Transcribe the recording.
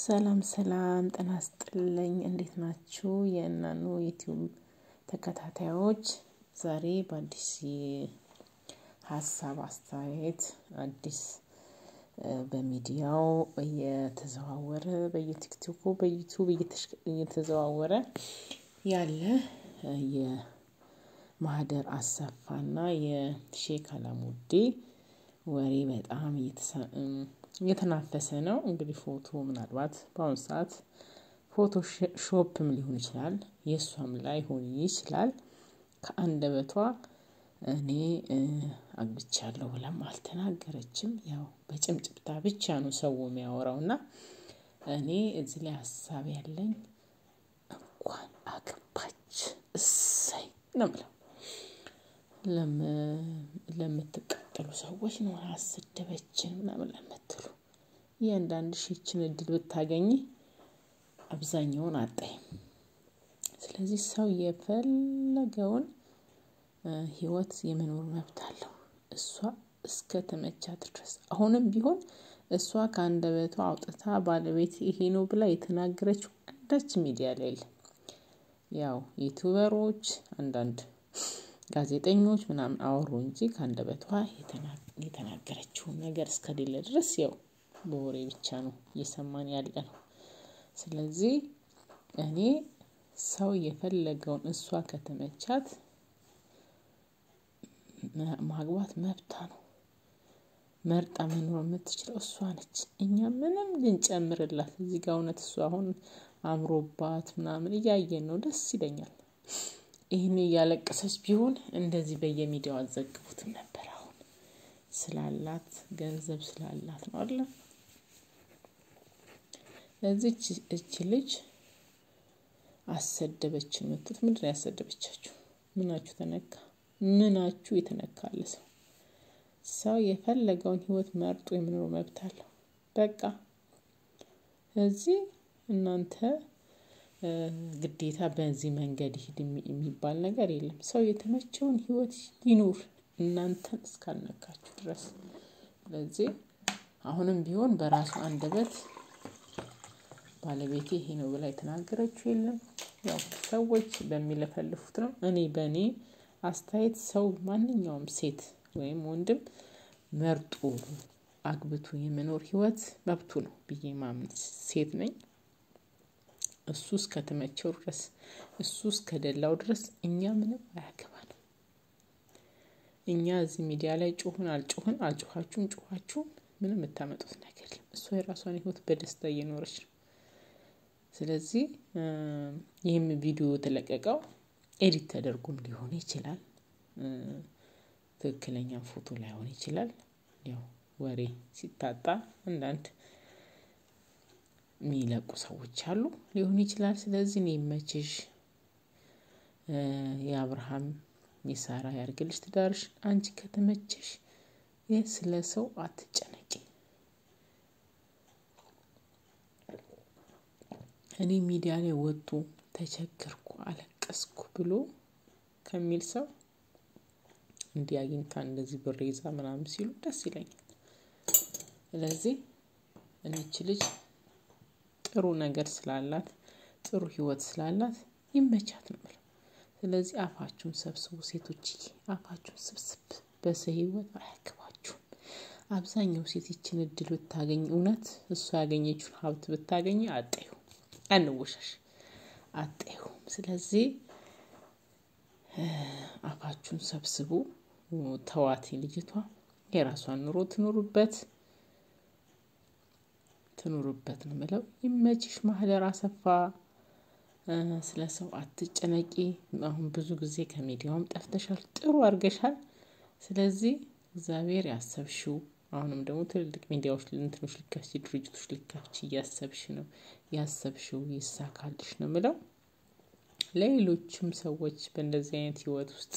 ሰላም ሰላም ጤና ይስጥልኝ እንዴት ናችሁ? የእናኑ ዩቲዩብ ተከታታዮች ዛሬ በአዲስ ሀሳብ አስተያየት አዲስ በሚዲያው እየተዘዋወረ በየቲክቶኩ በዩቱብ እየተዘዋወረ ያለ የማህደር አሰፋና የሼክ አላሙዲ ወሬ በጣም እየተናፈሰ ነው። እንግዲህ ፎቶ ምናልባት በአሁኑ ሰዓት ፎቶ ሾፕም ሊሆን ይችላል፣ የእሷም ላይ ሆን ይችላል። ከአንደበቷ እኔ አግብቻለሁ ብላም አልተናገረችም። ያው በጭምጭምታ ብቻ ነው ሰው የሚያወራው እና እኔ እዚህ ላይ ሀሳብ ያለኝ እንኳን አገባች እሰይ ነው የምለው። ለምትቃጠሉ ሰዎች ነው አሰደበችን ምናምን ለምትሉ እያንዳንድ ሺችን እድል ብታገኝ አብዛኛውን አጣይም። ስለዚህ ሰው የፈለገውን ህይወት የመኖር መብት አለው። እሷ እስከ ተመቻት ድረስ አሁንም ቢሆን እሷ ከአንደበቷ አውጥታ ባለቤት ይሄ ነው ብላ የተናገረችው አንዳች ሚዲያ ላይ ያው ዩቱበሮች አንዳንድ ጋዜጠኞች ምናምን አወሩ እንጂ ከአንደበቷ የተናገረችውን ነገር እስከሌለ ድረስ ያው በወሬ ብቻ ነው እየሰማን ያለ ነው። ስለዚህ እኔ ሰው የፈለገውን እሷ ከተመቻት ማግባት መብታ ነው። መርጣ መኖር የምትችለው እሷ ነች። እኛ ምንም ልንጨምርላት እዚህ ጋር እውነት እሷ አሁን አምሮባት ምናምን እያየን ነው። ደስ ይለኛል። ይህን እያለቀሰች ቢሆን እንደዚህ በየሚዲያው አዘግቡትም ነበር። አሁን ስላላት ገንዘብ ስላላት ነው አለ። ለዚህ እች ልጅ አሰደበችን ምትት ምንድን ነው ያሰደበቻችሁ? ምናችሁ ተነካ? ምናችሁ የተነካለ ሰው ሰው የፈለገውን ህይወት መርጦ የመኖር መብት አለው። በቃ እዚህ እናንተ ግዴታ በዚህ መንገድ ይሂድ የሚባል ነገር የለም። ሰው የተመቸውን ህይወት ይኑር እናንተን እስካልነካችሁ ድረስ። ስለዚህ አሁንም ቢሆን በራሱ አንደበት ባለቤቴ ይሄ ነው ብላ የተናገረችው የለም። ያው ሰዎች በሚለፈልፉት ነው። እኔ በእኔ አስተያየት ሰው ማንኛውም ሴት ወይም ወንድም መርጦ አግብቶ የመኖር ህይወት መብቱ ነው ብዬ ማምን ሴት ነኝ። እሱ እስከተመቸው ድረስ እሱ እስከደላው ድረስ እኛ ምንም አያገባንም። እኛ እዚህ ሚዲያ ላይ ጩሁን አልጩሁን አልጩኋችሁም ጩኋችሁም ምንም የምታመጡት ነገር የለም። እሷ የራሷን ህይወት በደስታ እየኖረች ነው። ስለዚህ ይህም ቪዲዮ የተለቀቀው ኤዲት ተደርጎም ሊሆን ይችላል። ትክክለኛ ፎቶ ላይሆን ይችላል። ያው ወሬ ሲታጣ አንዳንድ የሚለቁ ሰዎች አሉ ሊሆን ይችላል። ስለዚህ እኔ ምልሽ የአብርሃም የሳራ ያርግልሽ ትዳርሽ። አንቺ ከተመቸሽ ስለ ሰው አትጨነቂ። እኔ ሚዲያ ላይ ወጡ ተቸገርኩ፣ አለቀስኩ ብሎ ከሚል ሰው እንዲህ አግኝታ እንደዚህ ብር ይዛ ምናምን ሲሉ ደስ ይለኛል። ስለዚህ እኔች ልጅ ጥሩ ነገር ስላላት ጥሩ ህይወት ስላላት ይመቻት ነው ስለዚህ አፋችሁን ሰብስቡ ሴቶችዬ፣ አፋችሁን ስብስብ። በሰው ህይወት አያገባችሁም። አብዛኛው ሴት ይችን እድል ብታገኝ እውነት እሷ ያገኘችውን ሀብት ብታገኝ አጠዩ አንወሻሽ አጠዩ። ስለዚህ አፋችሁን ሰብስቡ። ተዋቲ ልጅቷ የራሷን ኑሮ ትኑሩበት ትኑሩበት ነው ምለው። ይመችሽ ማህደር አሰፋ። ስለ ሰው አትጨነቂ። አሁን ብዙ ጊዜ ከሚዲያውም ጠፍተሻል፣ ጥሩ አድርገሻል። ስለዚህ እግዚአብሔር ያሰብሽው አሁንም ደግሞ ትልልቅ ሚዲያዎች እንትኖች ልከፍች ድርጅቶች ልከፍች እያሰብሽ ነው። ያሰብሽው ይሳካልሽ ነው ምለው። ለሌሎችም ሰዎች በእንደዚህ አይነት ህይወት ውስጥ